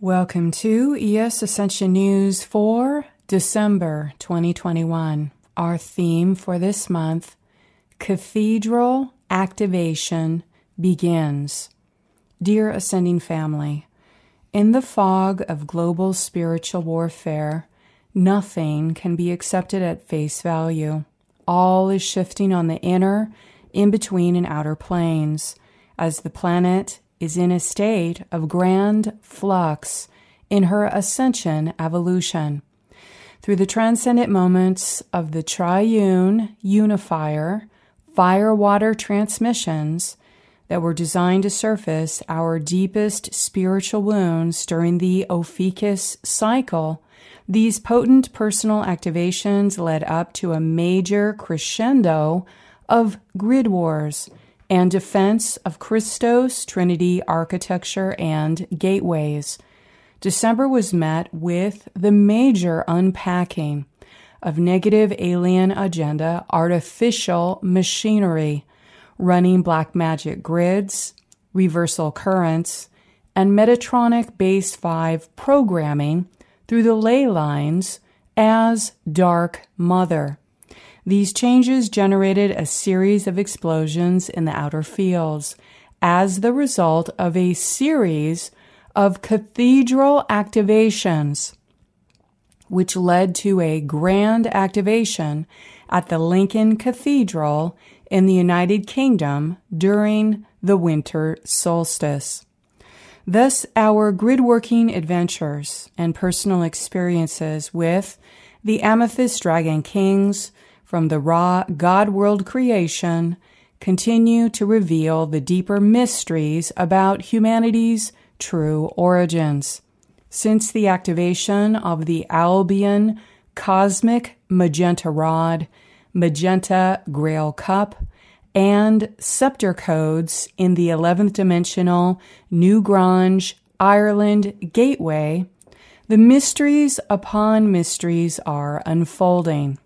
Welcome to ES Ascension News for December 2021. Our theme for this month Cathedral Activation begins. Dear Ascending Family, in the fog of global spiritual warfare, nothing can be accepted at face value. All is shifting on the inner, in between, and outer planes as the planet is in a state of grand flux in her ascension evolution. Through the transcendent moments of the triune unifier, fire water transmissions that were designed to surface our deepest spiritual wounds during the Ophiuchus cycle, these potent personal activations led up to a major crescendo of grid wars and defense of Christos Trinity architecture and gateways. December was met with the major unpacking of negative alien agenda artificial machinery, running black magic grids, reversal currents, and Metatronic Base 5 programming through the ley lines as Dark Mother. These changes generated a series of explosions in the outer fields as the result of a series of cathedral activations, which led to a grand activation at the Lincoln Cathedral in the United Kingdom during the winter solstice. Thus, our grid working adventures and personal experiences with the Amethyst Dragon Kings from the raw God world creation continue to reveal the deeper mysteries about humanity's true origins. Since the activation of the Albion Cosmic Magenta Rod, Magenta Grail Cup, and Scepter codes in the 11th dimensional New Grange, Ireland Gateway, the mysteries upon mysteries are unfolding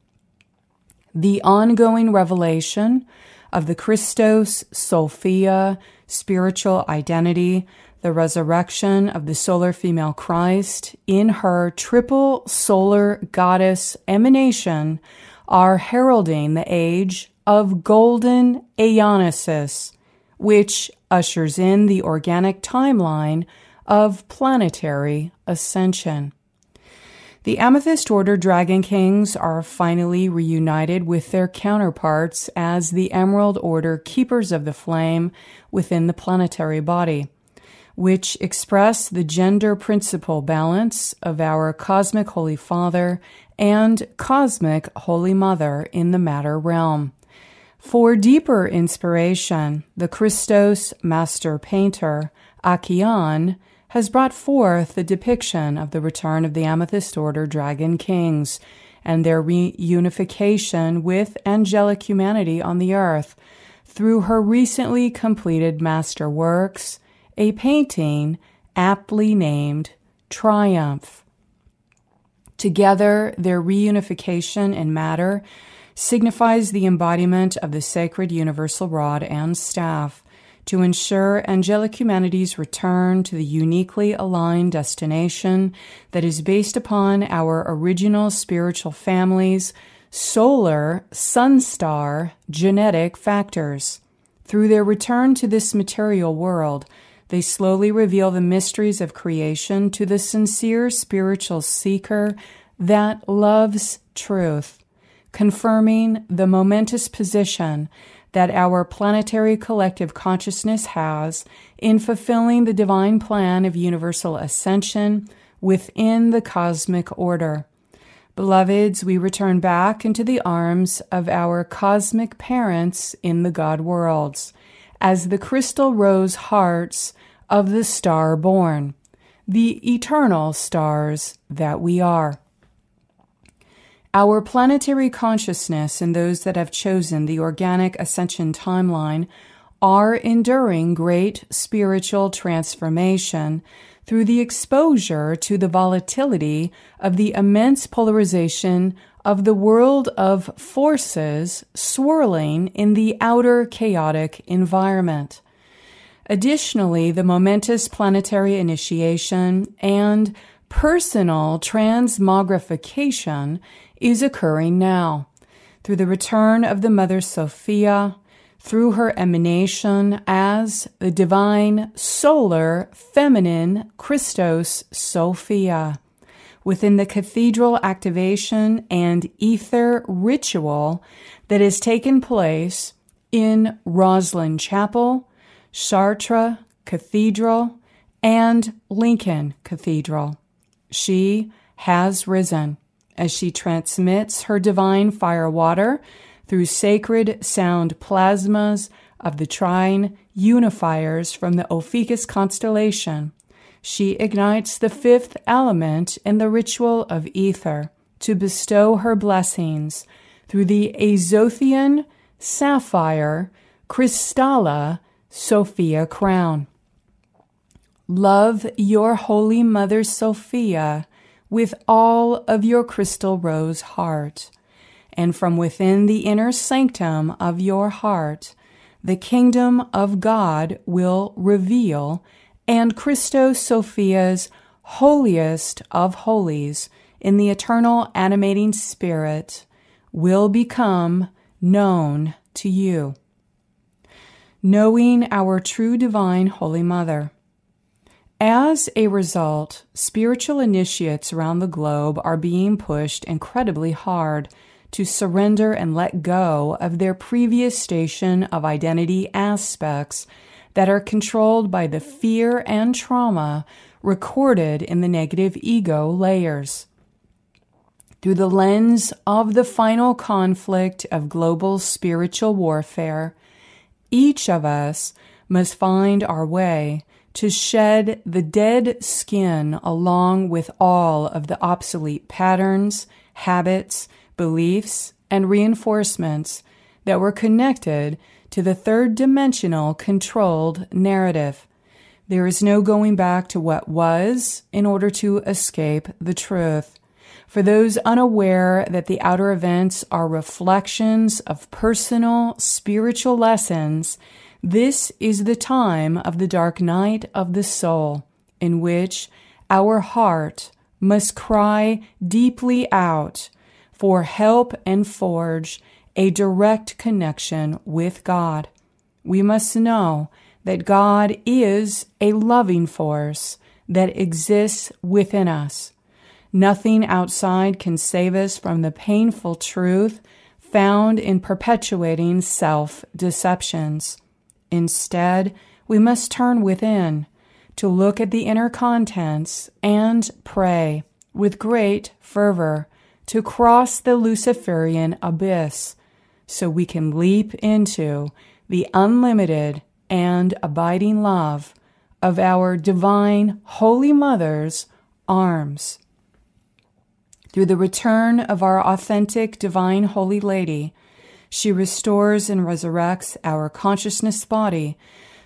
the ongoing revelation of the Christos Sophia spiritual identity, the resurrection of the solar female Christ in her triple solar goddess emanation are heralding the age of golden aeonesis, which ushers in the organic timeline of planetary ascension. The Amethyst Order Dragon Kings are finally reunited with their counterparts as the Emerald Order Keepers of the Flame within the planetary body, which express the gender principle balance of our Cosmic Holy Father and Cosmic Holy Mother in the matter realm. For deeper inspiration, the Christos Master Painter, Akion, has brought forth the depiction of the return of the Amethyst Order Dragon Kings and their reunification with angelic humanity on the earth through her recently completed master works, a painting aptly named Triumph. Together, their reunification in matter signifies the embodiment of the sacred universal rod and staff to ensure angelic humanity's return to the uniquely aligned destination that is based upon our original spiritual families, solar, sun star, genetic factors. Through their return to this material world, they slowly reveal the mysteries of creation to the sincere spiritual seeker that loves truth, confirming the momentous position that our planetary collective consciousness has in fulfilling the divine plan of universal ascension within the cosmic order. Beloveds, we return back into the arms of our cosmic parents in the God worlds as the crystal rose hearts of the star born, the eternal stars that we are. Our planetary consciousness and those that have chosen the organic ascension timeline are enduring great spiritual transformation through the exposure to the volatility of the immense polarization of the world of forces swirling in the outer chaotic environment. Additionally, the momentous planetary initiation and personal transmogrification is occurring now through the return of the Mother Sophia, through her emanation as the divine solar feminine Christos Sophia. Within the cathedral activation and ether ritual that has taken place in Rosslyn Chapel, Chartres Cathedral, and Lincoln Cathedral. She has risen as she transmits her divine fire water through sacred sound plasmas of the trine unifiers from the Ophiuchus constellation. She ignites the fifth element in the ritual of ether to bestow her blessings through the Azothian sapphire Crystalla Sophia crown. Love your Holy Mother Sophia with all of your crystal rose heart, and from within the inner sanctum of your heart, the kingdom of God will reveal, and Christos Sophia's holiest of holies in the eternal animating spirit will become known to you. Knowing our true divine Holy Mother. As a result, spiritual initiates around the globe are being pushed incredibly hard to surrender and let go of their previous station of identity aspects that are controlled by the fear and trauma recorded in the negative ego layers. Through the lens of the final conflict of global spiritual warfare, each of us must find our way to shed the dead skin along with all of the obsolete patterns, habits, beliefs, and reinforcements that were connected to the third dimensional controlled narrative. There is no going back to what was in order to escape the truth. For those unaware that the outer events are reflections of personal spiritual lessons, this is the time of the dark night of the soul, in which our heart must cry deeply out for help and forge a direct connection with God. We must know that God is a loving force that exists within us. Nothing outside can save us from the painful truth found in perpetuating self deceptions. Instead, we must turn within to look at the inner contents and pray with great fervor to cross the Luciferian abyss so we can leap into the unlimited and abiding love of our divine Holy Mother's arms. Through the return of our authentic divine Holy Lady, she restores and resurrects our consciousness body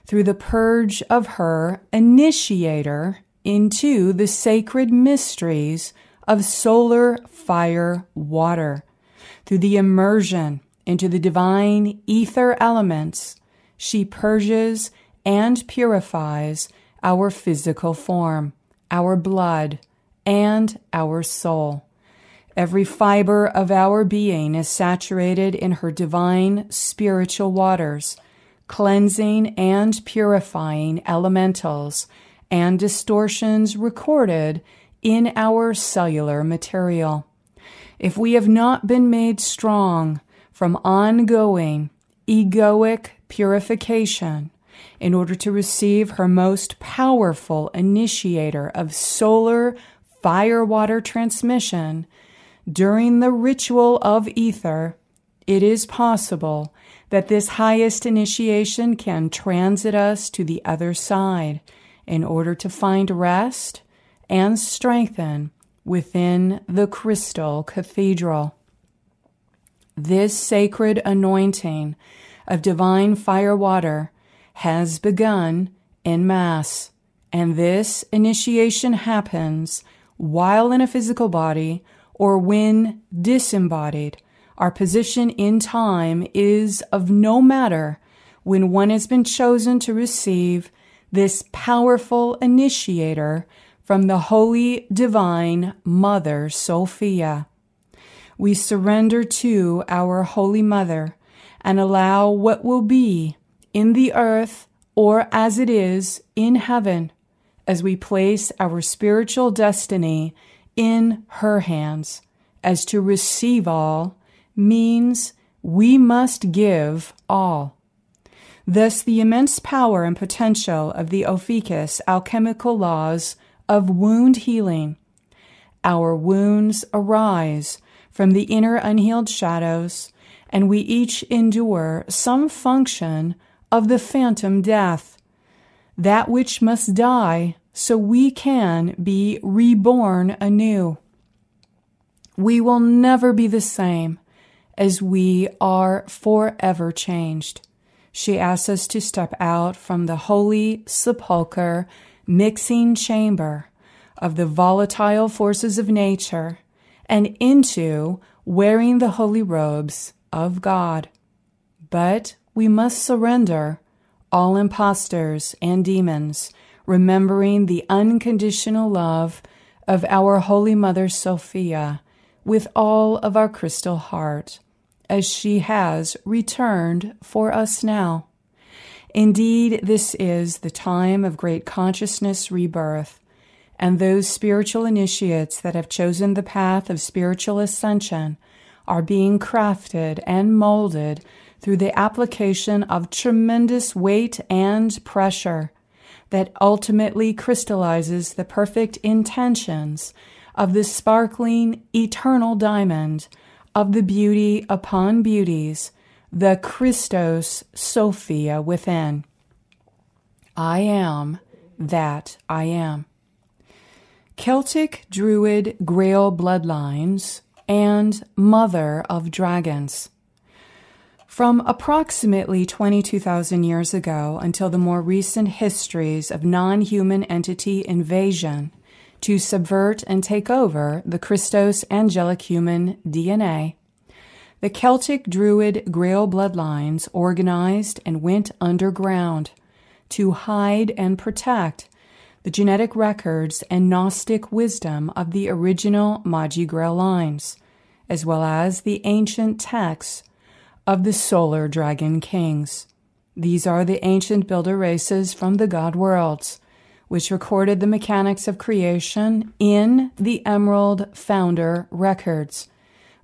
through the purge of her initiator into the sacred mysteries of solar fire water. Through the immersion into the divine ether elements, she purges and purifies our physical form, our blood, and our soul. Every fiber of our being is saturated in her divine spiritual waters, cleansing and purifying elementals and distortions recorded in our cellular material. If we have not been made strong from ongoing egoic purification in order to receive her most powerful initiator of solar fire water transmission, during the ritual of ether, it is possible that this highest initiation can transit us to the other side in order to find rest and strengthen within the crystal cathedral. This sacred anointing of divine fire water has begun in Mass, and this initiation happens while in a physical body or when disembodied, our position in time is of no matter when one has been chosen to receive this powerful initiator from the Holy Divine Mother Sophia. We surrender to our Holy Mother and allow what will be in the earth or as it is in heaven as we place our spiritual destiny in her hands, as to receive all means we must give all. Thus, the immense power and potential of the Ophiuchus alchemical laws of wound healing. Our wounds arise from the inner unhealed shadows, and we each endure some function of the phantom death, that which must die so we can be reborn anew. We will never be the same as we are forever changed. She asks us to step out from the holy sepulchre mixing chamber of the volatile forces of nature and into wearing the holy robes of God. But we must surrender all impostors and demons, remembering the unconditional love of our Holy Mother Sophia with all of our crystal heart, as she has returned for us now. Indeed, this is the time of great consciousness rebirth, and those spiritual initiates that have chosen the path of spiritual ascension are being crafted and molded through the application of tremendous weight and pressure that ultimately crystallizes the perfect intentions of the sparkling eternal diamond of the beauty upon beauties, the Christos Sophia within. I am that I am. Celtic Druid Grail bloodlines and Mother of Dragons. From approximately 22,000 years ago until the more recent histories of non human entity invasion to subvert and take over the Christos angelic human DNA, the Celtic Druid Grail bloodlines organized and went underground to hide and protect the genetic records and Gnostic wisdom of the original Magi Grail lines, as well as the ancient texts of the solar dragon kings. These are the ancient builder races from the god worlds, which recorded the mechanics of creation in the Emerald Founder records,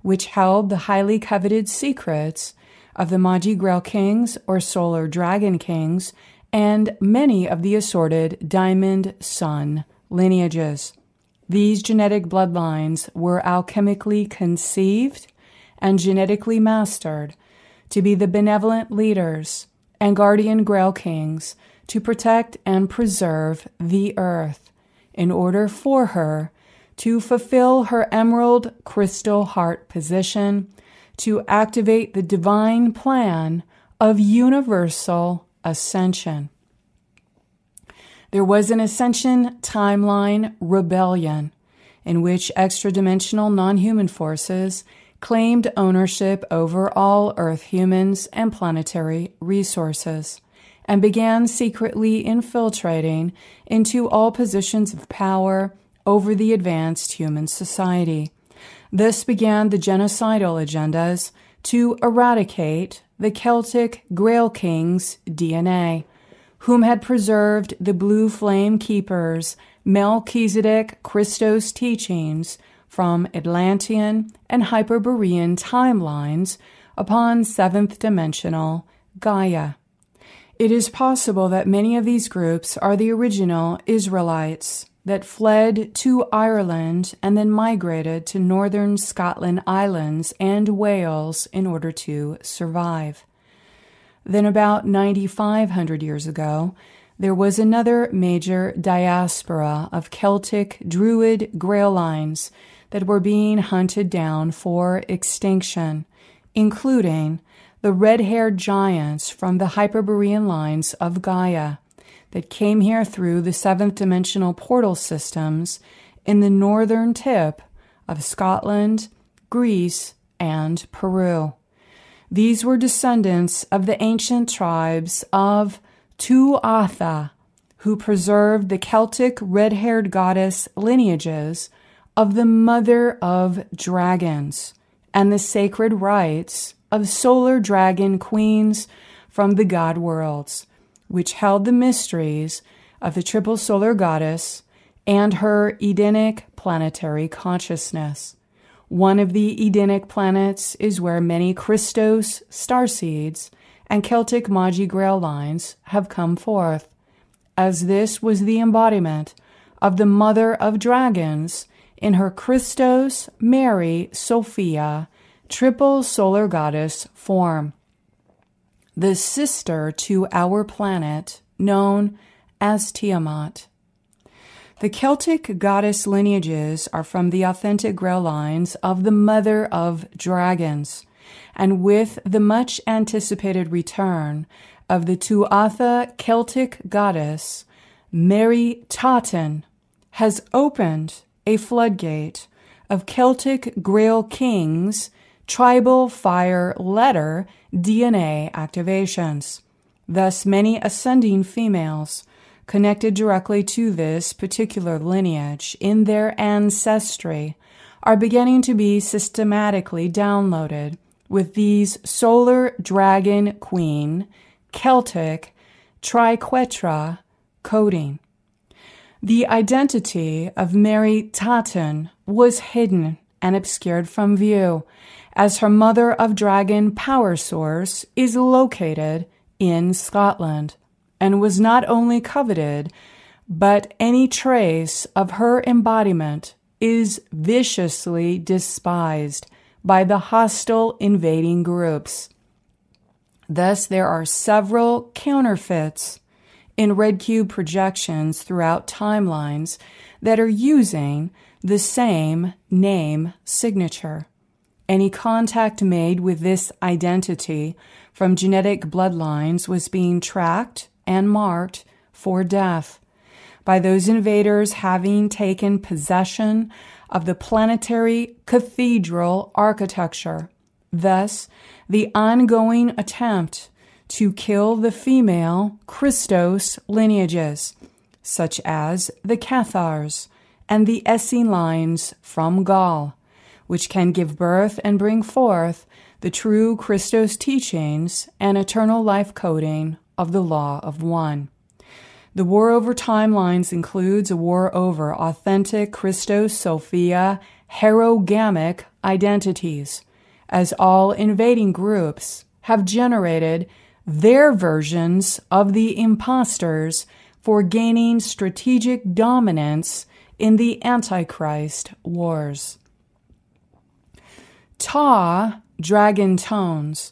which held the highly coveted secrets of the Magi Grail kings or solar dragon kings and many of the assorted diamond sun lineages. These genetic bloodlines were alchemically conceived and genetically mastered to be the benevolent leaders and guardian grail kings to protect and preserve the earth in order for her to fulfill her emerald crystal heart position to activate the divine plan of universal ascension. There was an ascension timeline rebellion in which extra dimensional non human forces claimed ownership over all Earth humans and planetary resources, and began secretly infiltrating into all positions of power over the advanced human society. This began the genocidal agendas to eradicate the Celtic Grail King's DNA, whom had preserved the Blue Flame Keepers Melchizedek Christos teachings from Atlantean and Hyperborean timelines upon seventh dimensional Gaia. It is possible that many of these groups are the original Israelites that fled to Ireland and then migrated to northern Scotland Islands and Wales in order to survive. Then, about 9,500 years ago, there was another major diaspora of Celtic Druid Grail lines that were being hunted down for extinction, including the red haired giants from the Hyperborean lines of Gaia that came here through the seventh dimensional portal systems in the northern tip of Scotland, Greece, and Peru. These were descendants of the ancient tribes of Tuatha, who preserved the Celtic red haired goddess lineages of the mother of dragons and the sacred rites of solar dragon queens from the god worlds, which held the mysteries of the triple solar goddess and her Edenic planetary consciousness. One of the Edenic planets is where many Christos starseeds and Celtic Magi Grail lines have come forth, as this was the embodiment of the mother of dragons in her Christos, Mary, Sophia, triple solar goddess form. The sister to our planet, known as Tiamat. The Celtic goddess lineages are from the authentic Grail lines of the mother of dragons, and with the much anticipated return of the Tuatha Celtic goddess, Mary Totten has opened a floodgate of Celtic Grail kings tribal fire letter DNA activations. Thus, many ascending females connected directly to this particular lineage in their ancestry are beginning to be systematically downloaded with these solar dragon queen Celtic triquetra coding. The identity of Mary Totten was hidden and obscured from view, as her mother of dragon power source is located in Scotland and was not only coveted, but any trace of her embodiment is viciously despised by the hostile invading groups. Thus, there are several counterfeits in red cube projections throughout timelines that are using the same name signature. Any contact made with this identity from genetic bloodlines was being tracked and marked for death by those invaders having taken possession of the planetary cathedral architecture. Thus, the ongoing attempt to kill the female Christos lineages, such as the Cathars and the Essene lines from Gaul, which can give birth and bring forth the true Christos teachings and eternal life coding of the law of one. The war over timelines includes a war over authentic Christos Sophia hierogamic identities, as all invading groups have generated their versions of the imposters for gaining strategic dominance in the Antichrist wars. Ta dragon tones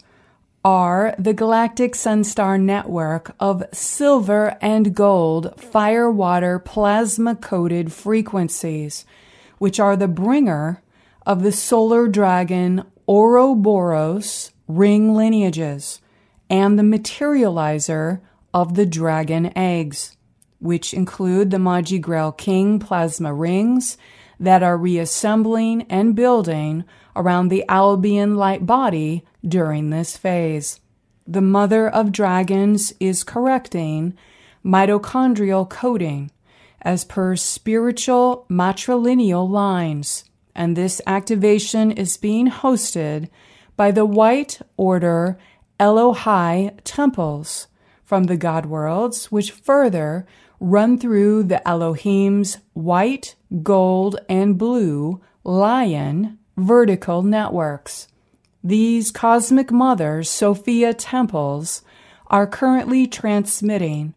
are the galactic sunstar network of silver and gold firewater plasma coated frequencies, which are the bringer of the solar dragon Ouroboros ring lineages and the materializer of the dragon eggs, which include the Magi Grail King plasma rings that are reassembling and building around the Albion light body during this phase. The mother of dragons is correcting mitochondrial coding as per spiritual matrilineal lines, and this activation is being hosted by the White Order Elohai temples from the God worlds, which further run through the Elohim's white, gold, and blue lion vertical networks. These cosmic mothers, Sophia temples, are currently transmitting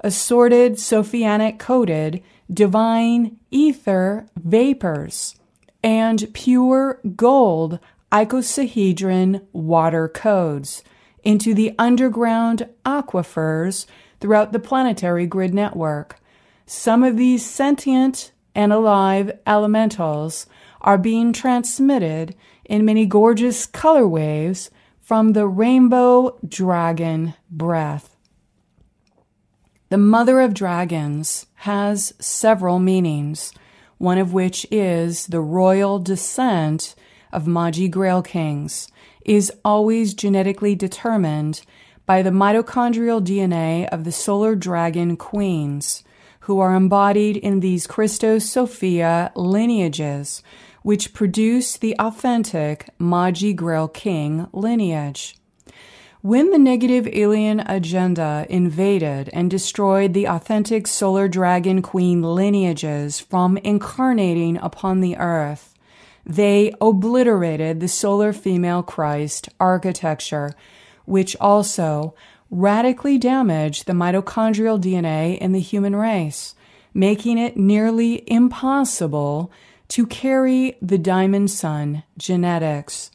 assorted Sophianic coded divine ether vapors and pure gold icosahedron water codes into the underground aquifers throughout the planetary grid network. Some of these sentient and alive elementals are being transmitted in many gorgeous color waves from the rainbow dragon breath. The mother of dragons has several meanings, one of which is the royal descent of Magi Grail kings. is always genetically determined by the mitochondrial DNA of the solar dragon queens, who are embodied in these Christos Sophia lineages, which produce the authentic Magi Grail King lineage. When the negative alien agenda invaded and destroyed the authentic solar dragon queen lineages from incarnating upon the earth, they obliterated the solar female Christ architecture, which also radically damaged the mitochondrial DNA in the human race, making it nearly impossible to carry the diamond sun genetics.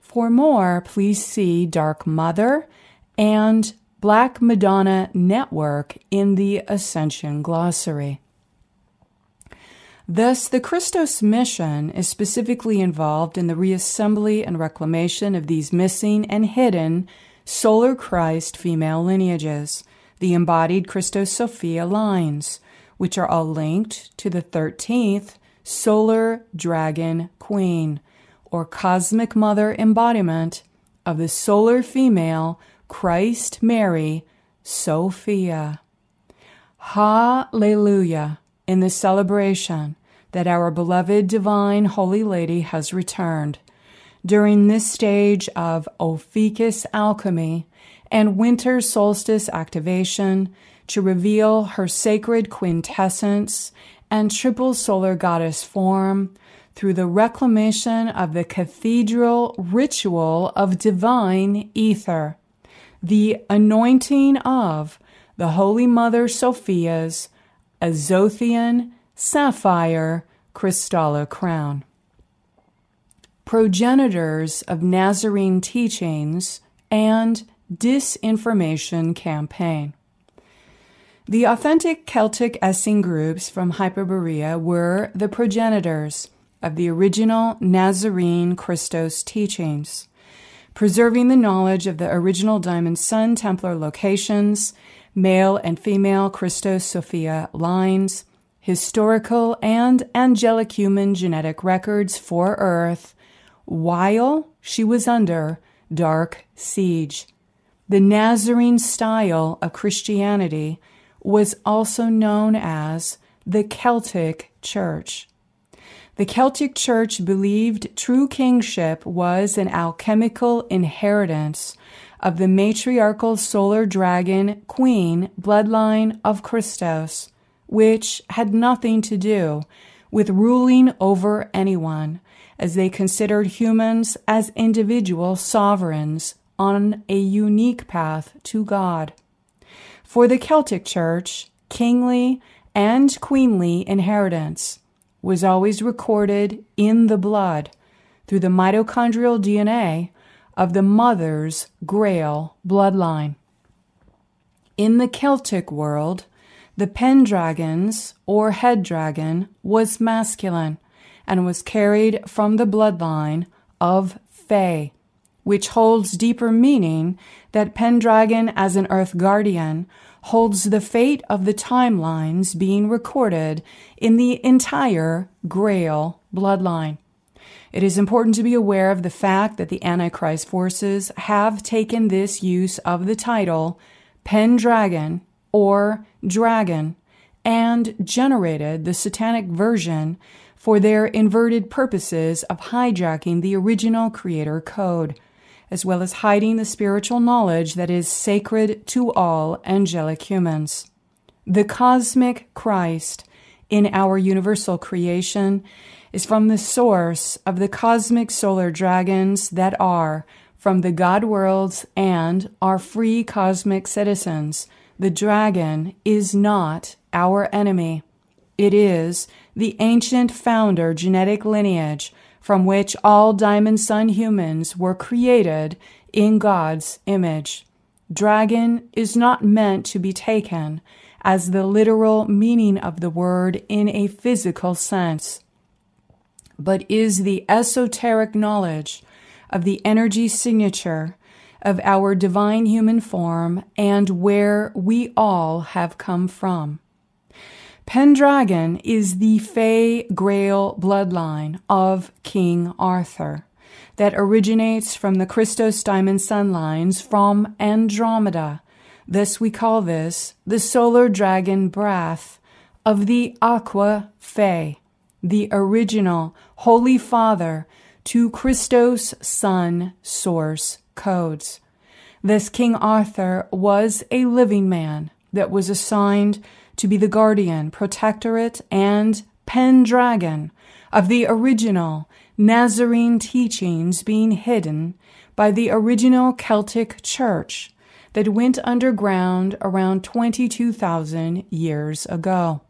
For more, please see Dark Mother and Black Madonna Network in the Ascension Glossary. Thus, the Christos mission is specifically involved in the reassembly and reclamation of these missing and hidden solar Christ female lineages, the embodied Christos Sophia lines, which are all linked to the 13th solar dragon queen, or cosmic mother embodiment of the solar female Christ Mary Sophia. Hallelujah in the celebration that our beloved divine Holy Lady has returned. During this stage of Ophiuchus alchemy and winter solstice activation to reveal her sacred quintessence and triple solar goddess form, through the reclamation of the cathedral ritual of divine ether, the anointing of the Holy Mother Sophia's Azothian sapphire crystallo crown. Progenitors of Nazarene teachings and disinformation campaign. The authentic Celtic Essene groups from Hyperborea were the progenitors of the original Nazarene Christos teachings, preserving the knowledge of the original Diamond Sun Templar locations, male and female Christos Sophia lines, historical and angelic human genetic records for Earth while she was under dark siege. The Nazarene style of Christianity was also known as the Celtic Church. The Celtic Church believed true kingship was an alchemical inheritance of the matriarchal solar dragon queen bloodline of Christos, which had nothing to do with ruling over anyone, as they considered humans as individual sovereigns on a unique path to God. For the Celtic Church, kingly and queenly inheritance was always recorded in the blood through the mitochondrial DNA of the mother's Grail bloodline. In the Celtic world, the Pendragon's or head dragon was masculine and was carried from the bloodline of Fae, which holds deeper meaning that Pendragon as an earth guardian holds the fate of the timelines being recorded in the entire Grail bloodline. It is important to be aware of the fact that the Antichrist forces have taken this use of the title Pendragon or Dragon and generated the satanic version for their inverted purposes of hijacking the original creator code as well as hiding the spiritual knowledge that is sacred to all angelic humans. The cosmic Christ in our universal creation is from the source of the cosmic solar dragons that are from the God worlds and are free cosmic citizens. The dragon is not our enemy. It is the ancient founder genetic lineage from which all Diamond Sun humans were created in God's image. Dragon is not meant to be taken as the literal meaning of the word in a physical sense, but is the esoteric knowledge of the energy signature of our divine human form and where we all have come from. Pendragon is the Fey Grail bloodline of King Arthur, that originates from the Christos diamond sun lines from Andromeda. This we call this the solar dragon breath of the Aqua Fae, the original Holy Father to Christos Sun source codes. This King Arthur was a living man that was assigned to be the guardian, protectorate, and pendragon of the original Nazarene teachings being hidden by the original Celtic church that went underground around 22,000 years ago.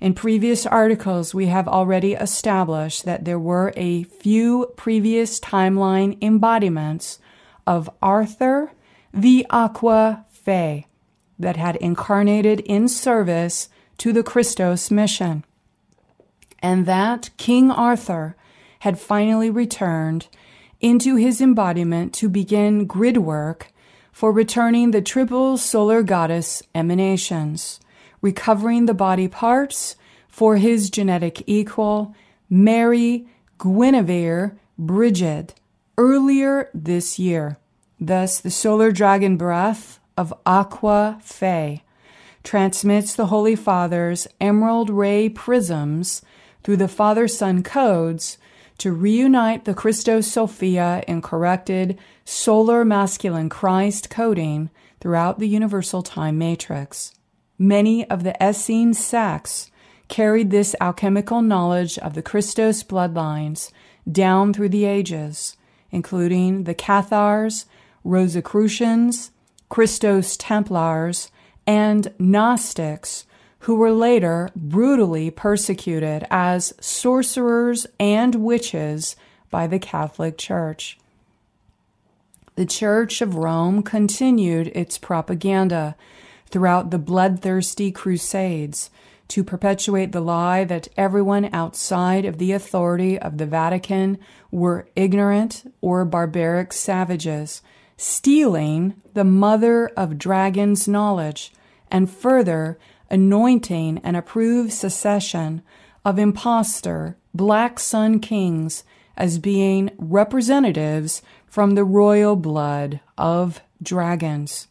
In previous articles, we have already established that there were a few previous timeline embodiments of Arthur the Aqua Fae that had incarnated in service to the Christos mission. And that King Arthur had finally returned into his embodiment to begin grid work for returning the triple solar goddess emanations, recovering the body parts for his genetic equal, Mary Guinevere Brigid, earlier this year. Thus, the solar dragon breath of Aqua Fae transmits the Holy Father's emerald ray prisms through the Father Son codes to reunite the Christos Sophia in corrected solar masculine Christ coding throughout the universal time matrix. Many of the Essene sects carried this alchemical knowledge of the Christos bloodlines down through the ages, including the Cathars, Rosicrucians, Christos Templars, and Gnostics who were later brutally persecuted as sorcerers and witches by the Catholic Church. The Church of Rome continued its propaganda throughout the bloodthirsty Crusades to perpetuate the lie that everyone outside of the authority of the Vatican were ignorant or barbaric savages, stealing the mother of dragons' knowledge, and further anointing and approved secession of impostor black sun kings as being representatives from the royal blood of dragons.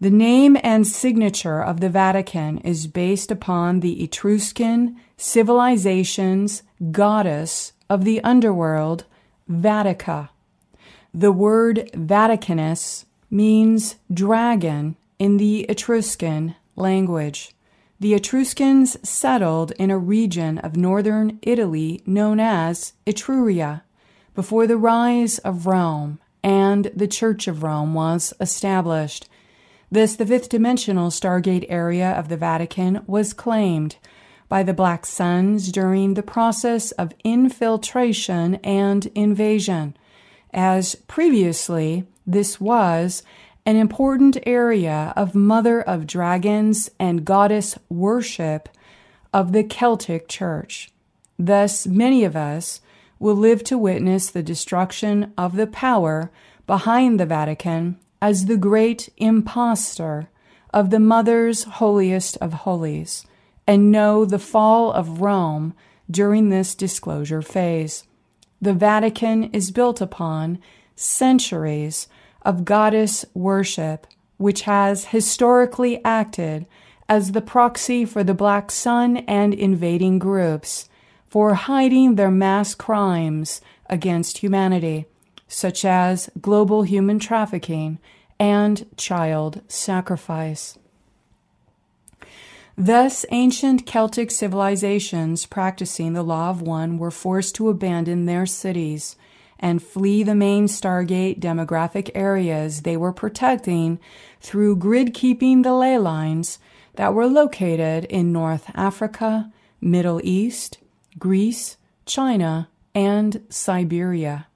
The name and signature of the Vatican is based upon the Etruscan civilization's goddess of the underworld, Vatica. The word Vaticanus means dragon in the Etruscan Language. The Etruscans settled in a region of northern Italy known as Etruria before the rise of Rome and the Church of Rome was established. This, the fifth dimensional Stargate area of the Vatican, was claimed by the Black Suns during the process of infiltration and invasion, as previously this was an important area of Mother of Dragons and goddess worship of the Celtic Church. Thus, many of us will live to witness the destruction of the power behind the Vatican as the great impostor of the Mother's holiest of holies, and know the fall of Rome during this disclosure phase. The Vatican is built upon centuries of goddess worship, which has historically acted as the proxy for the Black Sun and invading groups for hiding their mass crimes against humanity, such as global human trafficking and child sacrifice. Thus, ancient Celtic civilizations practicing the law of one were forced to abandon their cities and flee the main Stargate demographic areas they were protecting through grid keeping the ley lines that were located in North Africa, Middle East, Greece, China, and Siberia.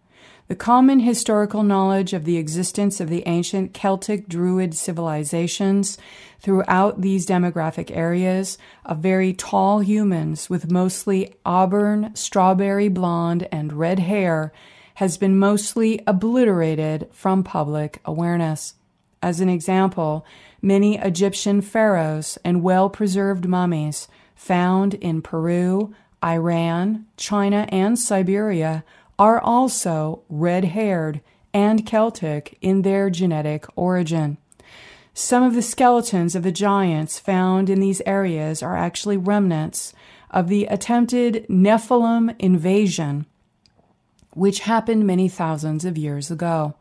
The common historical knowledge of the existence of the ancient Celtic Druid civilizations throughout these demographic areas of very tall humans with mostly auburn, strawberry blonde, and red hair has been mostly obliterated from public awareness. As an example, many Egyptian pharaohs and well preserved mummies found in Peru, Iran, China, and Siberia are also red haired and Celtic in their genetic origin. Some of the skeletons of the giants found in these areas are actually remnants of the attempted Nephilim invasion, which happened many thousands of years ago.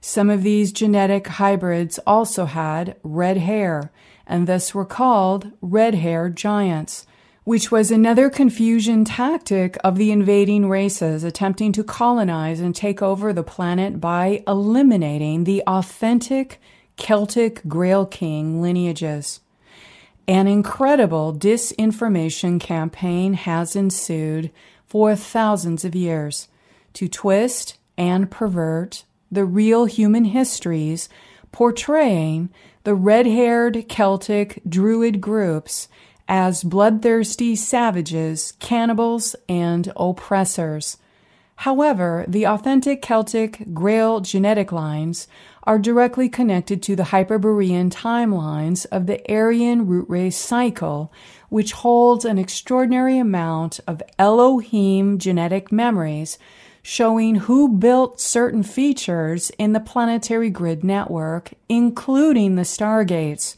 Some of these genetic hybrids also had red hair and thus were called red haired giants, which was another confusion tactic of the invading races attempting to colonize and take over the planet by eliminating the authentic Celtic Grail King lineages. An incredible disinformation campaign has ensued for thousands of years to twist and pervert the real human histories portraying the red haired Celtic Druid groups as bloodthirsty savages, cannibals, and oppressors. However, the authentic Celtic Grail genetic lines are directly connected to the Hyperborean timelines of the Aryan root race cycle, which holds an extraordinary amount of Elohim genetic memories showing who built certain features in the planetary grid network, including the stargates,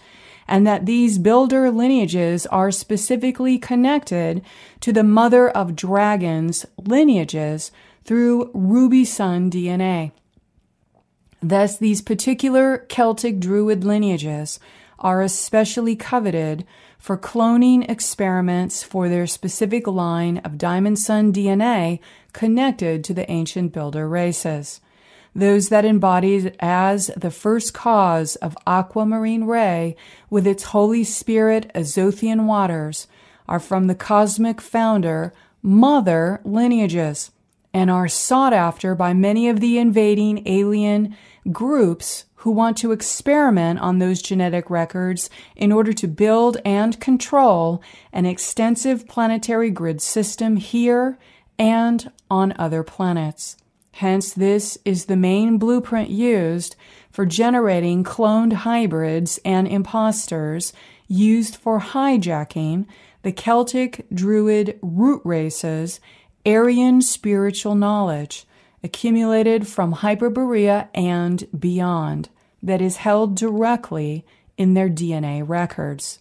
and that these builder lineages are specifically connected to the mother of dragons lineages through ruby sun DNA. Thus, these particular Celtic Druid lineages are especially coveted for cloning experiments for their specific line of Diamond Sun DNA connected to the ancient builder races. Those that embodied as the first cause of aquamarine ray with its Holy Spirit Azothian waters are from the cosmic founder mother lineages and are sought after by many of the invading alien groups who want to experiment on those genetic records in order to build and control an extensive planetary grid system here and on other planets. Hence, this is the main blueprint used for generating cloned hybrids and imposters used for hijacking the Celtic Druid root races Aryan spiritual knowledge accumulated from Hyperborea and beyond that is held directly in their DNA records.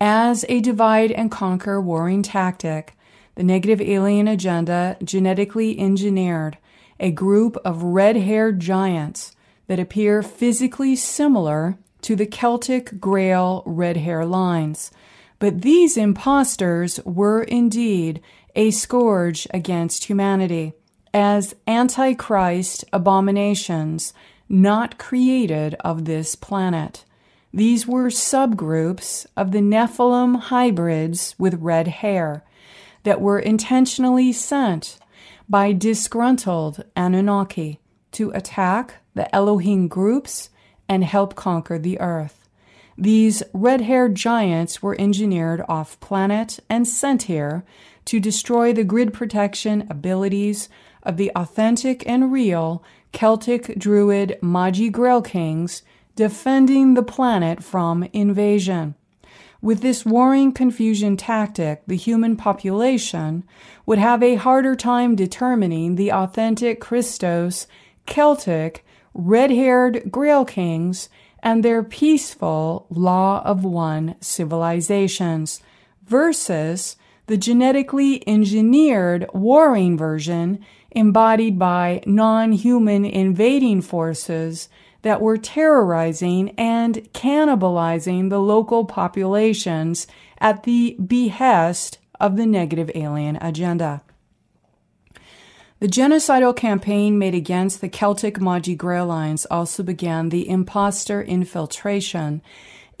As a divide and conquer warring tactic, the negative alien agenda genetically engineered a group of red haired giants that appear physically similar to the Celtic Grail red hair lines but these impostors were indeed a scourge against humanity, as antichrist abominations not created of this planet. These were subgroups of the Nephilim hybrids with red hair that were intentionally sent by disgruntled Anunnaki to attack the Elohim groups and help conquer the earth. These red haired giants were engineered off planet and sent here to destroy the grid protection abilities of the authentic and real Celtic Druid Magi Grail Kings defending the planet from invasion. With this warring confusion tactic, the human population would have a harder time determining the authentic Christos, Celtic, red haired Grail Kings and their peaceful law of one civilizations versus the genetically engineered warring version embodied by non human invading forces that were terrorizing and cannibalizing the local populations at the behest of the negative alien agenda. The genocidal campaign made against the Celtic Magi Grail lines also began the impostor infiltration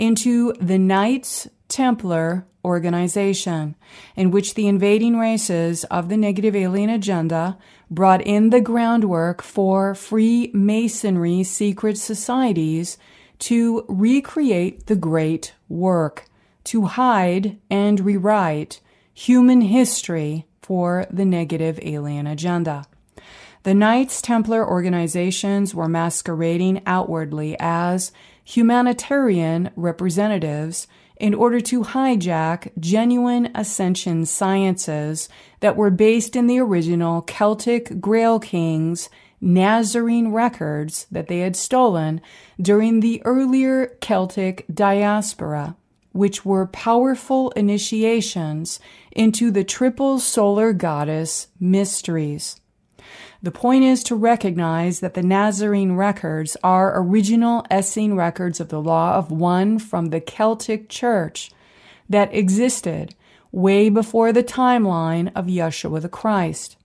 into the Knights Templar organization, in which the invading races of the negative alien agenda brought in the groundwork for Freemasonry secret societies to recreate the great work, to hide and rewrite human history for the negative alien agenda. The Knights Templar organizations were masquerading outwardly as humanitarian representatives in order to hijack genuine ascension sciences that were based in the original Celtic Grail Kings Nazarene records that they had stolen during the earlier Celtic diaspora, which were powerful initiations into the triple solar goddess mysteries. The point is to recognize that the Nazarene records are original Essene records of the law of one from the Celtic Church that existed way before the timeline of Yeshua the Christ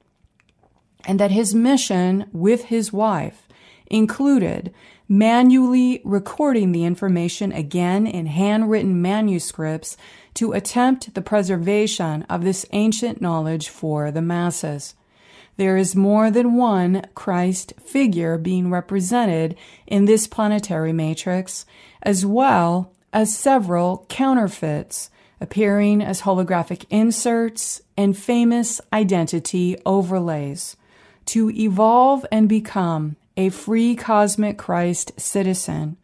and that his mission with his wife included manually recording the information again in handwritten manuscripts to attempt the preservation of this ancient knowledge for the masses. There is more than one Christ figure being represented in this planetary matrix, as well as several counterfeits appearing as holographic inserts and famous identity overlays to evolve and become a free cosmic Christ citizen.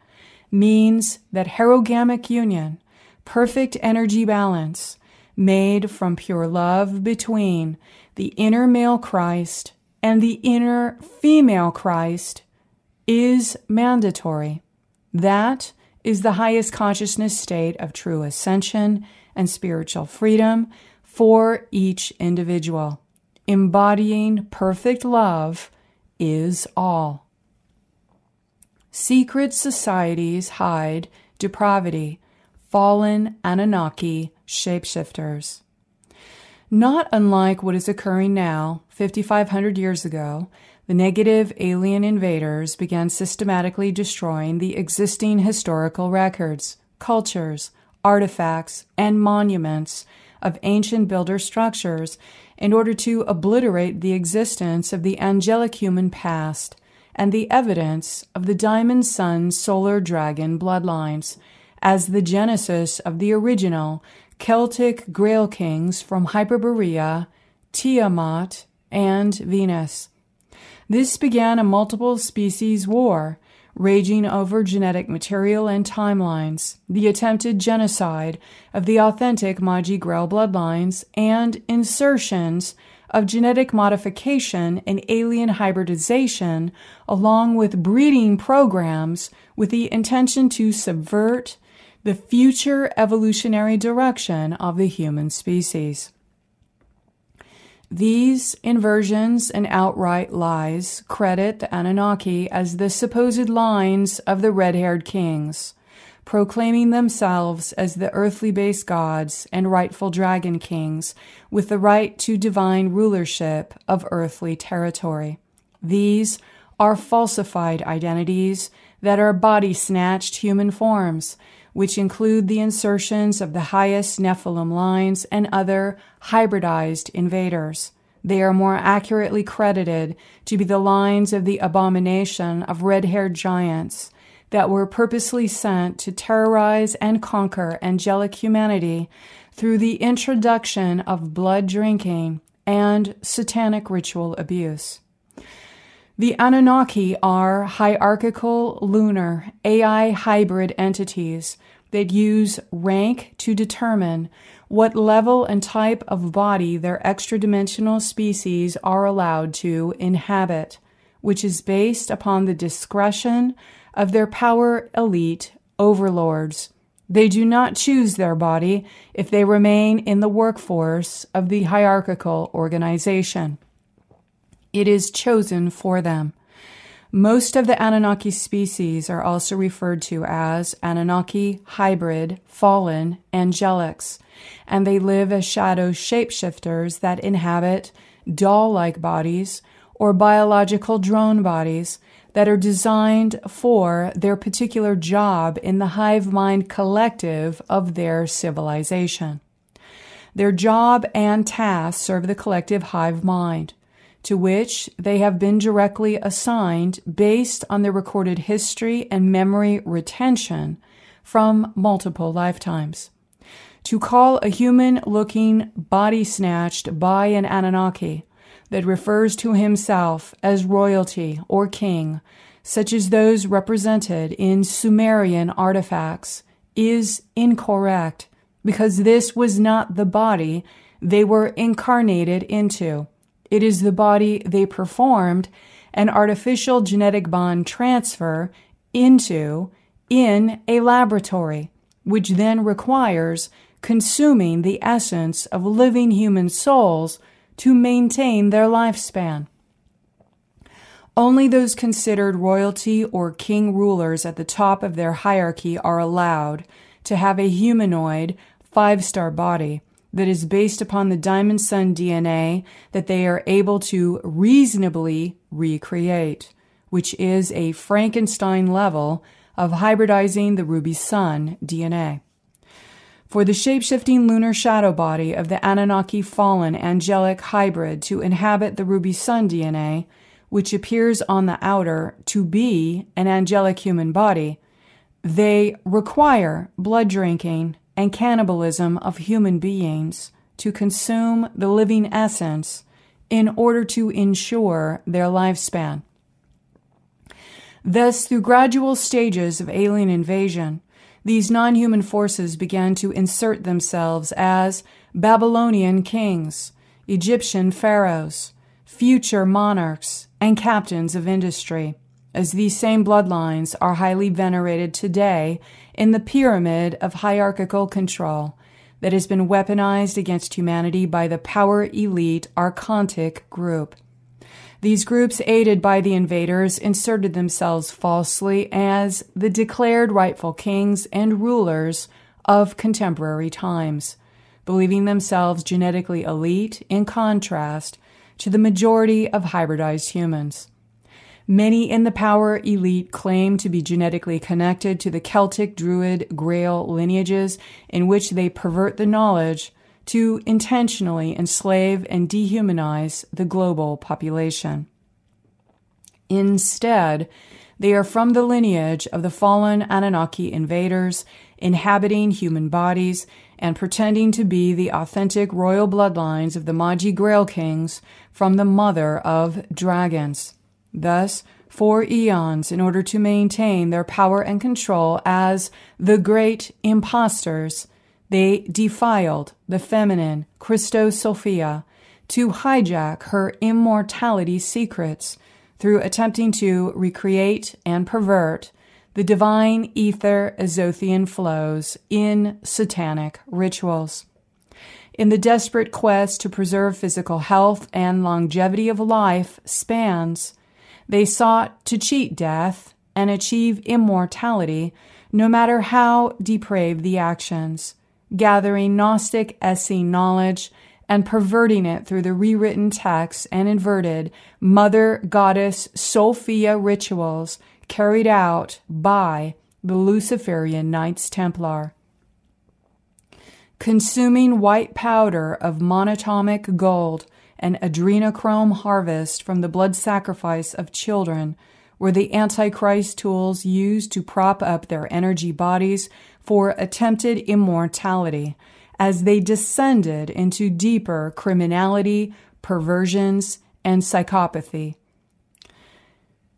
Means that hierogamic union, perfect energy balance, made from pure love between the inner male Christ and the inner female Christ, is mandatory. That is the highest consciousness state of true ascension and spiritual freedom for each individual embodying perfect love is all. Secret societies hide depravity, fallen Anunnaki shapeshifters. Not unlike what is occurring now, 5,500 years ago, the negative alien invaders began systematically destroying the existing historical records, cultures, artifacts, and monuments of ancient builder structures in order to obliterate the existence of the angelic human past and the evidence of the diamond sun solar dragon bloodlines as the genesis of the original Celtic Grail kings from Hyperborea, Tiamat, and Venus. This began a multiple species war raging over genetic material and timelines, the attempted genocide of the authentic Magi Grail bloodlines, and insertions of genetic modification and alien hybridization, along with breeding programs with the intention to subvert the future evolutionary direction of the human species. These inversions and outright lies credit the Anunnaki as the supposed lines of the red haired kings, proclaiming themselves as the earthly base gods and rightful dragon kings with the right to divine rulership of earthly territory. These are falsified identities that are body snatched human forms which include the insertions of the highest Nephilim lines and other hybridized invaders. They are more accurately credited to be the lines of the abomination of red haired giants that were purposely sent to terrorize and conquer angelic humanity through the introduction of blood drinking and satanic ritual abuse. The Anunnaki are hierarchical lunar AI hybrid entities that use rank to determine what level and type of body their extra dimensional species are allowed to inhabit, which is based upon the discretion of their power elite overlords. They do not choose their body if they remain in the workforce of the hierarchical organization it is chosen for them. Most of the Anunnaki species are also referred to as Anunnaki, hybrid, fallen, angelics, and they live as shadow shapeshifters that inhabit doll like bodies or biological drone bodies that are designed for their particular job in the hive mind collective of their civilization. Their job and task serve the collective hive mind to which they have been directly assigned based on their recorded history and memory retention from multiple lifetimes. To call a human looking body snatched by an Anunnaki that refers to himself as royalty or king, such as those represented in Sumerian artifacts, is incorrect because this was not the body they were incarnated into. It is the body they performed an artificial genetic bond transfer into in a laboratory, which then requires consuming the essence of living human souls to maintain their lifespan. Only those considered royalty or king rulers at the top of their hierarchy are allowed to have a humanoid five star body that is based upon the Diamond Sun DNA that they are able to reasonably recreate, which is a Frankenstein level of hybridizing the Ruby Sun DNA. For the shapeshifting lunar shadow body of the Anunnaki fallen angelic hybrid to inhabit the Ruby Sun DNA, which appears on the outer to be an angelic human body, they require blood drinking and cannibalism of human beings to consume the living essence in order to ensure their lifespan. Thus, through gradual stages of alien invasion, these non human forces began to insert themselves as Babylonian kings, Egyptian pharaohs, future monarchs, and captains of industry, as these same bloodlines are highly venerated today in the pyramid of hierarchical control that has been weaponized against humanity by the power elite Archontic group. These groups, aided by the invaders, inserted themselves falsely as the declared rightful kings and rulers of contemporary times, believing themselves genetically elite in contrast to the majority of hybridized humans. Many in the power elite claim to be genetically connected to the Celtic Druid Grail lineages in which they pervert the knowledge to intentionally enslave and dehumanize the global population. Instead, they are from the lineage of the fallen Anunnaki invaders, inhabiting human bodies and pretending to be the authentic royal bloodlines of the Magi Grail kings from the mother of dragons. Thus, for eons, in order to maintain their power and control as the great impostors, they defiled the feminine Christos Sophia to hijack her immortality secrets through attempting to recreate and pervert the divine ether Azothian flows in satanic rituals. In the desperate quest to preserve physical health and longevity of life spans, they sought to cheat death and achieve immortality, no matter how depraved the actions, gathering Gnostic Essene knowledge and perverting it through the rewritten texts and inverted Mother Goddess Sophia rituals carried out by the Luciferian Knights Templar. Consuming white powder of monatomic gold and adrenochrome harvest from the blood sacrifice of children were the Antichrist tools used to prop up their energy bodies for attempted immortality as they descended into deeper criminality, perversions, and psychopathy.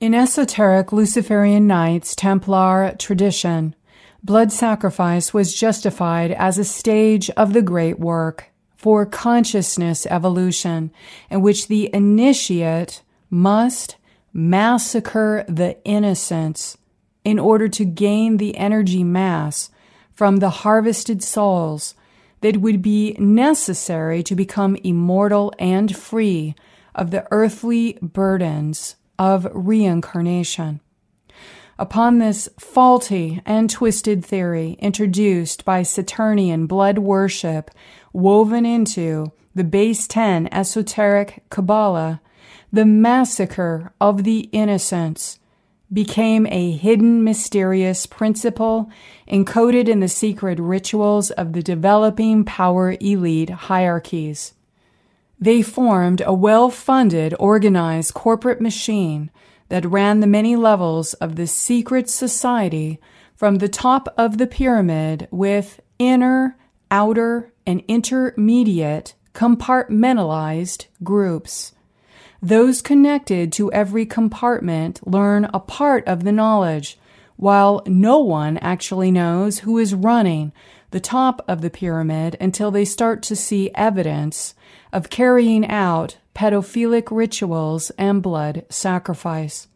In esoteric Luciferian Knights Templar tradition, blood sacrifice was justified as a stage of the great work for consciousness evolution in which the initiate must massacre the innocents in order to gain the energy mass from the harvested souls that would be necessary to become immortal and free of the earthly burdens of reincarnation. Upon this faulty and twisted theory introduced by Saturnian blood worship woven into the base 10 esoteric Kabbalah, the massacre of the innocents became a hidden mysterious principle encoded in the secret rituals of the developing power elite hierarchies. They formed a well funded, organized corporate machine that ran the many levels of the secret society from the top of the pyramid with inner, outer, and intermediate compartmentalized groups. Those connected to every compartment learn a part of the knowledge, while no one actually knows who is running the top of the pyramid until they start to see evidence of carrying out pedophilic rituals and blood sacrifice.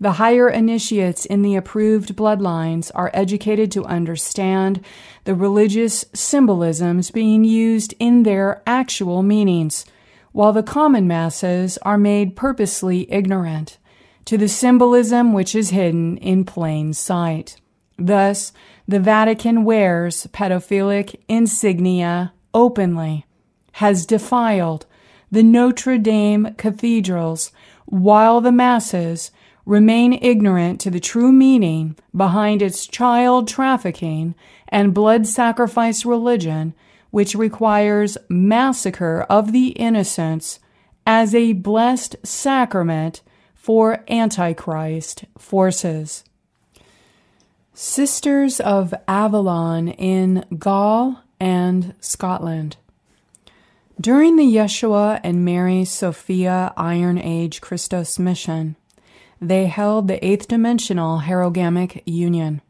The higher initiates in the approved bloodlines are educated to understand the religious symbolisms being used in their actual meanings, while the common masses are made purposely ignorant to the symbolism which is hidden in plain sight. Thus, the Vatican wears pedophilic insignia openly, has defiled the Notre Dame cathedrals, while the masses remain ignorant to the true meaning behind its child trafficking and blood sacrifice religion, which requires massacre of the innocents as a blessed sacrament for Antichrist forces. Sisters of Avalon in Gaul and Scotland. During the Yeshua and Mary Sophia Iron Age Christos mission, they held the eighth dimensional hierogamic union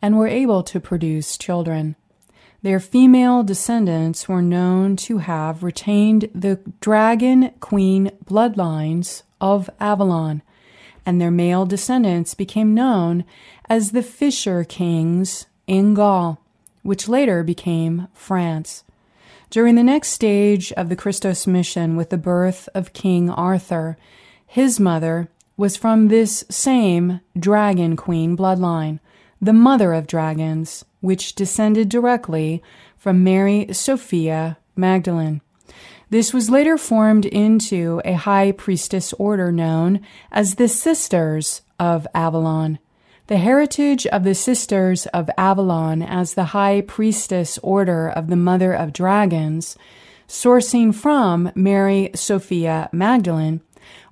and were able to produce children. Their female descendants were known to have retained the dragon queen bloodlines of Avalon, and their male descendants became known as the Fisher Kings in Gaul, which later became France. During the next stage of the Christos mission with the birth of King Arthur, his mother, was from this same dragon queen bloodline, the mother of dragons, which descended directly from Mary Sophia Magdalene. This was later formed into a high priestess order known as the Sisters of Avalon. The heritage of the Sisters of Avalon as the high priestess order of the Mother of Dragons, sourcing from Mary Sophia Magdalene,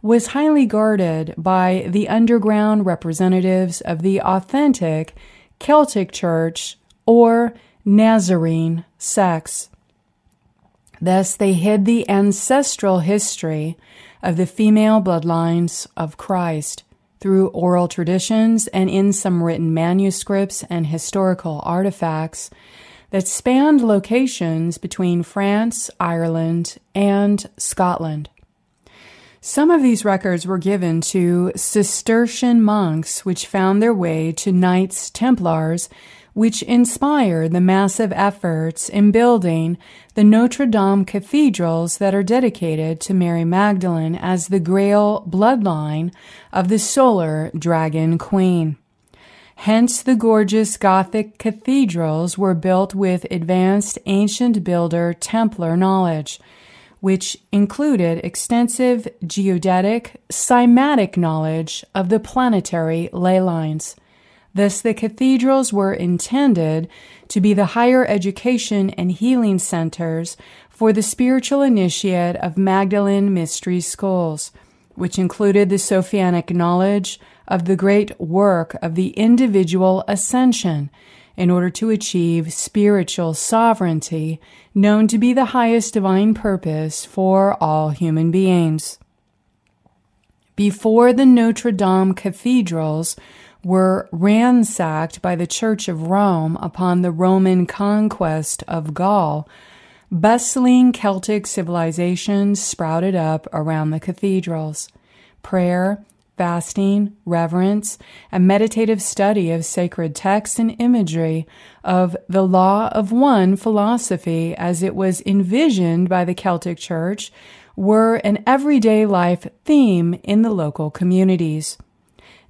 was highly guarded by the underground representatives of the authentic Celtic Church or Nazarene sects. Thus, they hid the ancestral history of the female bloodlines of Christ through oral traditions and in some written manuscripts and historical artifacts that spanned locations between France, Ireland, and Scotland. Some of these records were given to Cistercian monks, which found their way to Knights Templars, which inspired the massive efforts in building the Notre Dame cathedrals that are dedicated to Mary Magdalene as the Grail bloodline of the solar dragon queen. Hence, the gorgeous Gothic cathedrals were built with advanced ancient builder Templar knowledge which included extensive geodetic, cymatic knowledge of the planetary ley lines. Thus, the cathedrals were intended to be the higher education and healing centers for the spiritual initiate of Magdalene mystery schools, which included the Sophianic knowledge of the great work of the individual ascension in order to achieve spiritual sovereignty, known to be the highest divine purpose for all human beings. Before the Notre Dame cathedrals were ransacked by the Church of Rome upon the Roman conquest of Gaul, bustling Celtic civilizations sprouted up around the cathedrals. Prayer, fasting, reverence, and meditative study of sacred texts and imagery of the law of one philosophy as it was envisioned by the Celtic Church were an everyday life theme in the local communities.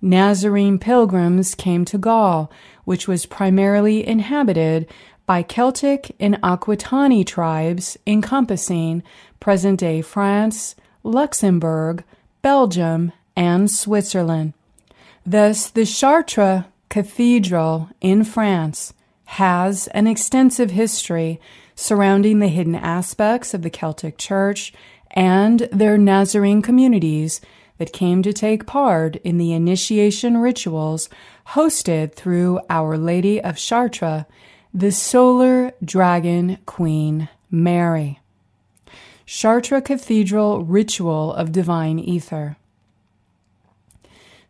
Nazarene pilgrims came to Gaul, which was primarily inhabited by Celtic and Aquitani tribes encompassing present day France, Luxembourg, Belgium, and Switzerland. Thus, the Chartres Cathedral in France has an extensive history surrounding the hidden aspects of the Celtic Church and their Nazarene communities that came to take part in the initiation rituals hosted through Our Lady of Chartres, the solar dragon queen Mary. Chartres Cathedral Ritual of Divine Ether.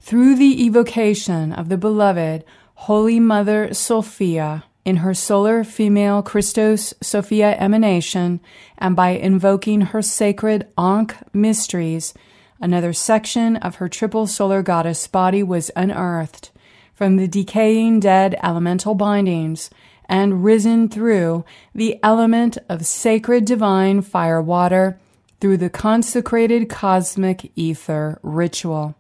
Through the evocation of the beloved Holy Mother Sophia, in her solar female Christos Sophia emanation, and by invoking her sacred Ankh mysteries, another section of her triple solar goddess body was unearthed from the decaying dead elemental bindings and risen through the element of sacred divine fire water through the consecrated cosmic ether ritual.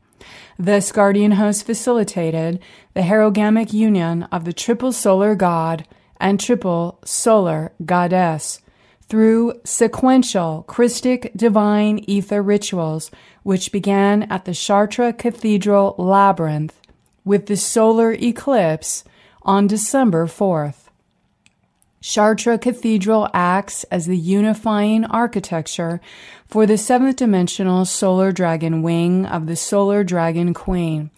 This guardian host facilitated the hierogamic union of the triple solar god and triple solar goddess through sequential Christic divine ether rituals, which began at the Chartres Cathedral Labyrinth with the solar eclipse on December 4th. Chartres Cathedral acts as the unifying architecture for the seventh dimensional solar dragon wing of the solar dragon queen,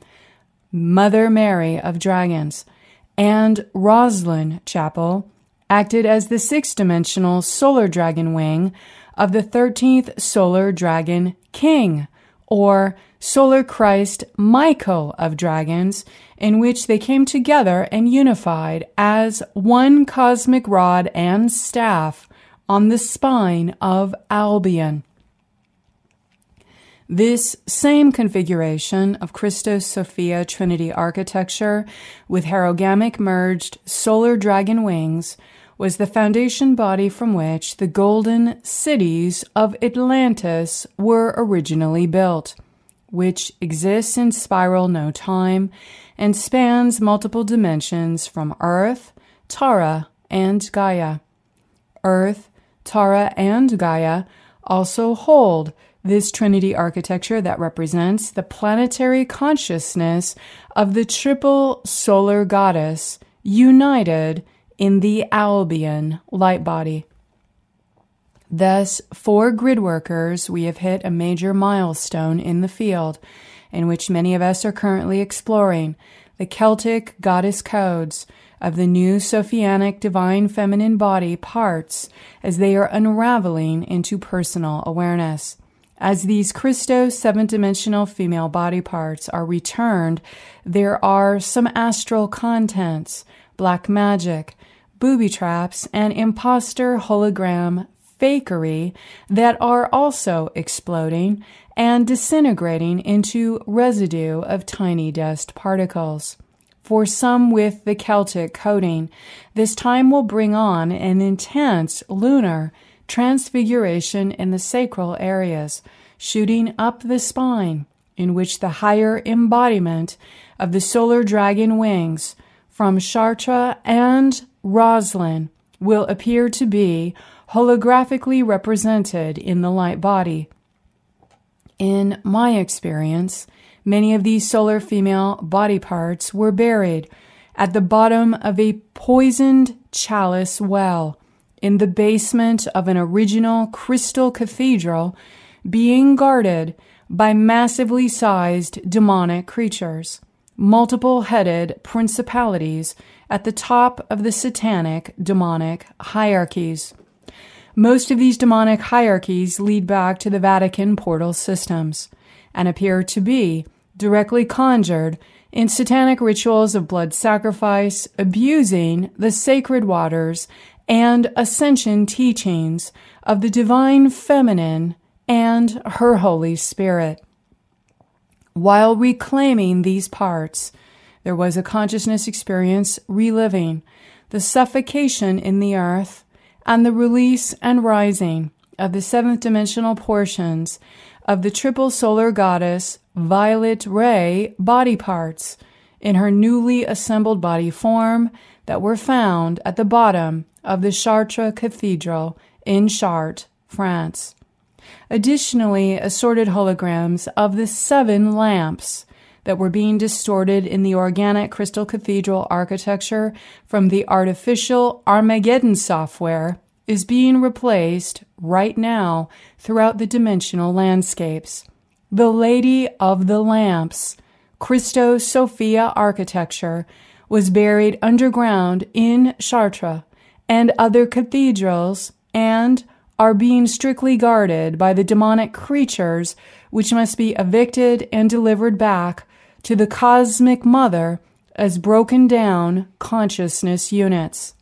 Mother Mary of Dragons, and Rosslyn Chapel acted as the sixth dimensional solar dragon wing of the 13th solar dragon king, or Solar Christ Michael of Dragons, in which they came together and unified as one cosmic rod and staff on the spine of Albion. This same configuration of Christos Sophia Trinity architecture with hierogamic merged solar dragon wings was the foundation body from which the golden cities of Atlantis were originally built which exists in spiral no time and spans multiple dimensions from Earth, Tara, and Gaia. Earth, Tara, and Gaia also hold this Trinity architecture that represents the planetary consciousness of the triple solar goddess united in the Albion light body. Thus, for grid workers, we have hit a major milestone in the field in which many of us are currently exploring the Celtic goddess codes of the new Sophianic divine feminine body parts as they are unraveling into personal awareness. As these Christo seven dimensional female body parts are returned, there are some astral contents, black magic, booby traps, and imposter hologram fakery that are also exploding and disintegrating into residue of tiny dust particles. For some with the Celtic coating, this time will bring on an intense lunar transfiguration in the sacral areas, shooting up the spine, in which the higher embodiment of the solar dragon wings from Chartres and Rosslyn will appear to be holographically represented in the light body. In my experience, many of these solar female body parts were buried at the bottom of a poisoned chalice well in the basement of an original crystal cathedral being guarded by massively sized demonic creatures, multiple headed principalities at the top of the satanic demonic hierarchies. Most of these demonic hierarchies lead back to the Vatican portal systems and appear to be directly conjured in satanic rituals of blood sacrifice, abusing the sacred waters and ascension teachings of the divine feminine and her Holy Spirit. While reclaiming these parts, there was a consciousness experience reliving the suffocation in the earth and the release and rising of the seventh dimensional portions of the triple solar goddess Violet Ray body parts in her newly assembled body form that were found at the bottom of the Chartres Cathedral in Chartres, France. Additionally, assorted holograms of the seven lamps that were being distorted in the organic Crystal Cathedral architecture from the artificial Armageddon software is being replaced right now throughout the dimensional landscapes. The Lady of the Lamps, Christos Sophia architecture, was buried underground in Chartres and other cathedrals and are being strictly guarded by the demonic creatures which must be evicted and delivered back to the cosmic mother as broken down consciousness units.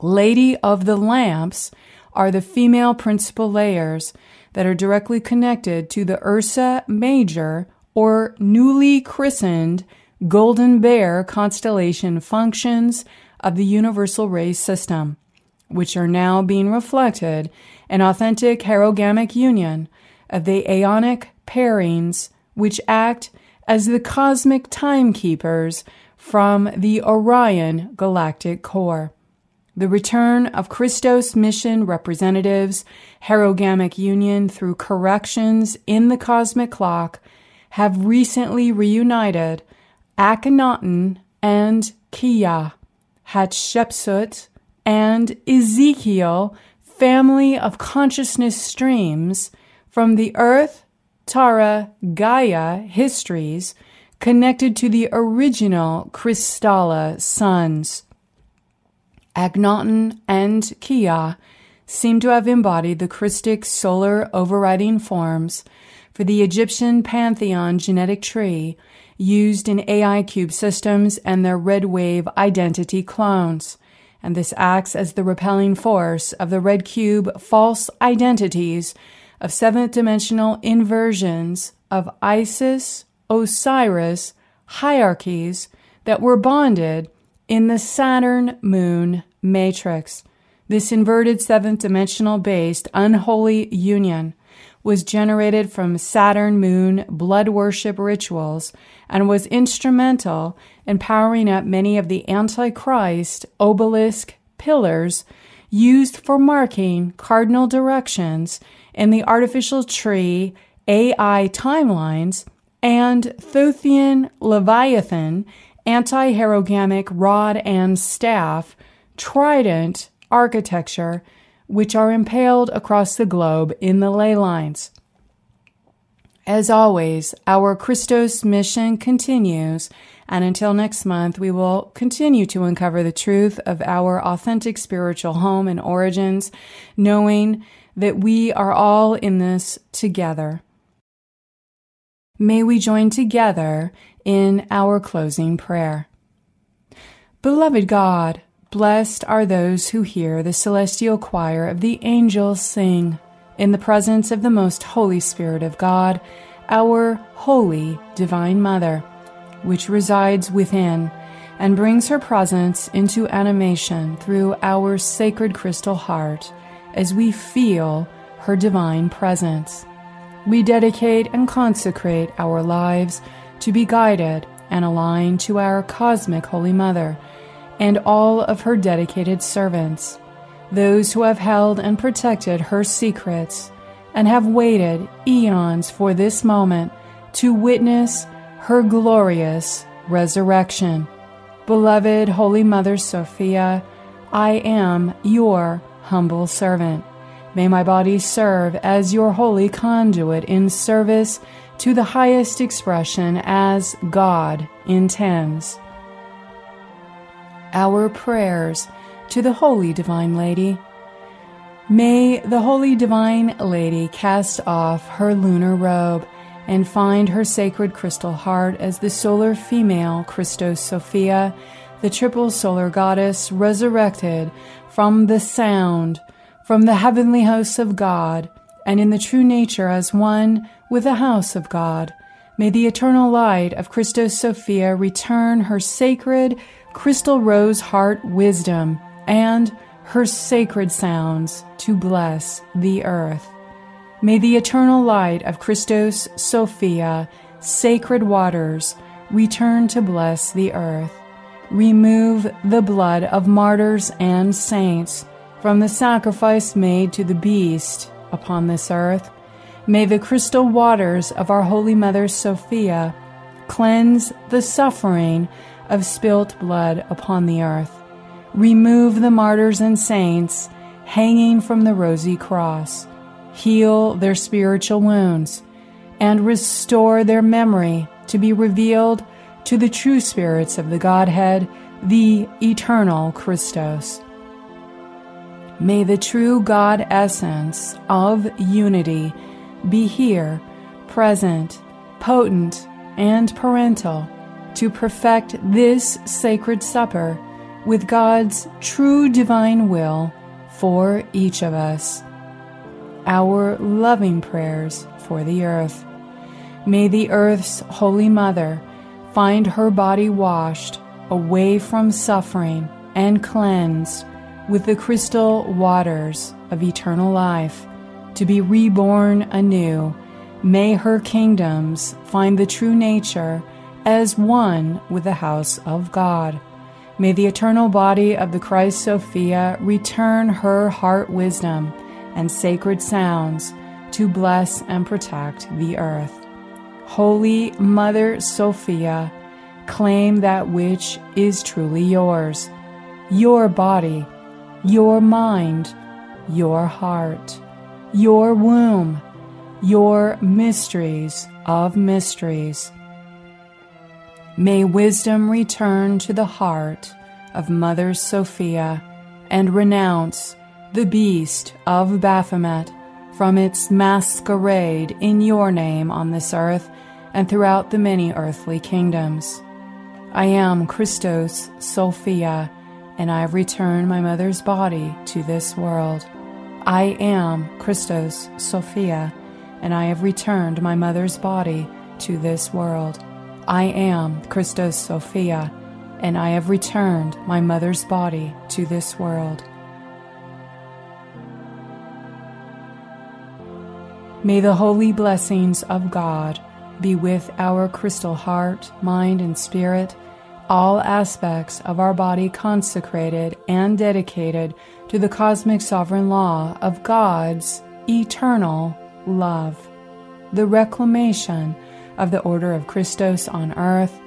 Lady of the lamps are the female principal layers that are directly connected to the Ursa Major or newly christened Golden Bear constellation functions of the universal rays system, which are now being reflected in authentic hierogamic union of the aeonic pairings which act as the cosmic timekeepers from the Orion galactic core. The return of Christos mission representatives, hierogamic union through corrections in the cosmic clock, have recently reunited Akhenaten and Kiya, Hatshepsut, and Ezekiel family of consciousness streams from the Earth, Tara, Gaia histories connected to the original Kristalla suns. Akhenaten and Kiya seem to have embodied the Christic solar overriding forms for the Egyptian pantheon genetic tree used in AI cube systems and their red wave identity clones. And this acts as the repelling force of the red cube false identities of seventh dimensional inversions of Isis, Osiris, hierarchies that were bonded in the Saturn moon matrix. This inverted seventh dimensional based unholy union was generated from Saturn moon blood worship rituals and was instrumental in powering up many of the Antichrist obelisk pillars used for marking cardinal directions in the artificial tree AI timelines and Thothian Leviathan anti hierogamic rod and staff trident architecture which are impaled across the globe in the ley lines. As always, our Christos mission continues, and until next month, we will continue to uncover the truth of our authentic spiritual home and origins, knowing that we are all in this together. May we join together in our closing prayer. Beloved God, Blessed are those who hear the celestial choir of the angels sing in the presence of the most holy Spirit of God, our holy divine Mother, which resides within and brings her presence into animation through our sacred crystal heart as we feel her divine presence. We dedicate and consecrate our lives to be guided and aligned to our cosmic Holy Mother and all of her dedicated servants, those who have held and protected her secrets and have waited eons for this moment to witness her glorious resurrection. Beloved Holy Mother Sophia, I am your humble servant. May my body serve as your holy conduit in service to the highest expression as God intends our prayers to the Holy Divine Lady. May the Holy Divine Lady cast off her lunar robe and find her sacred crystal heart as the solar female Christos Sophia, the triple solar goddess resurrected from the sound, from the heavenly hosts of God, and in the true nature as one with the house of God. May the eternal light of Christos Sophia return her sacred crystal rose heart wisdom, and her sacred sounds to bless the earth. May the eternal light of Christos Sophia, sacred waters, return to bless the earth. Remove the blood of martyrs and saints from the sacrifice made to the beast upon this earth. May the crystal waters of our Holy Mother Sophia cleanse the suffering of spilt blood upon the earth. Remove the martyrs and saints hanging from the rosy cross. Heal their spiritual wounds and restore their memory to be revealed to the true spirits of the Godhead, the eternal Christos. May the true God essence of unity be here, present, potent, and parental to perfect this sacred supper with God's true divine will for each of us. Our loving prayers for the earth. May the earth's Holy Mother find her body washed away from suffering and cleansed with the crystal waters of eternal life to be reborn anew. May her kingdoms find the true nature as one with the house of God. May the eternal body of the Christ Sophia return her heart wisdom and sacred sounds to bless and protect the earth. Holy Mother Sophia, claim that which is truly yours your body, your mind, your heart, your womb, your mysteries of mysteries. May wisdom return to the heart of Mother Sophia and renounce the beast of Baphomet from its masquerade in your name on this earth and throughout the many earthly kingdoms. I am Christos Sophia, and I have returned my mother's body to this world. I am Christos Sophia, and I have returned my mother's body to this world. I am Christos Sophia, and I have returned my mother's body to this world. May the holy blessings of God be with our crystal heart, mind, and spirit, all aspects of our body consecrated and dedicated to the cosmic sovereign law of God's eternal love. The reclamation of the order of Christos on earth,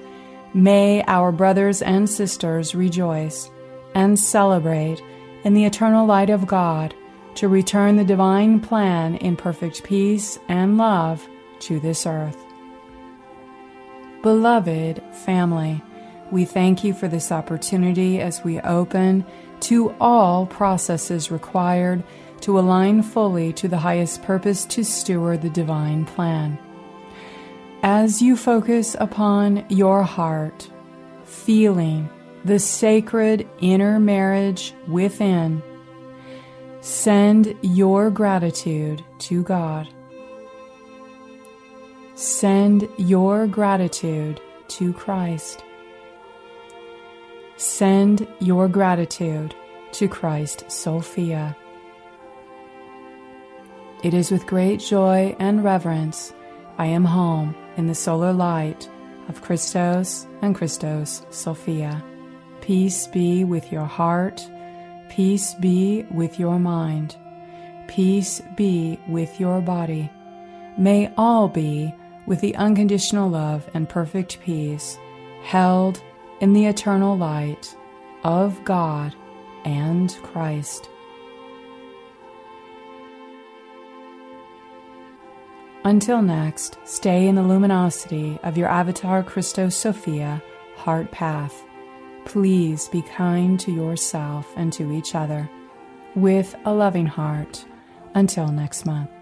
may our brothers and sisters rejoice and celebrate in the eternal light of God to return the divine plan in perfect peace and love to this earth. Beloved family, we thank you for this opportunity as we open to all processes required to align fully to the highest purpose to steward the divine plan. As you focus upon your heart, feeling the sacred inner marriage within, send your gratitude to God. Send your gratitude to Christ. Send your gratitude to Christ Sophia. It is with great joy and reverence I am home in the solar light of Christos and Christos Sophia. Peace be with your heart. Peace be with your mind. Peace be with your body. May all be with the unconditional love and perfect peace held in the eternal light of God and Christ. Until next, stay in the luminosity of your avatar Christos Sophia heart path. Please be kind to yourself and to each other with a loving heart. Until next month.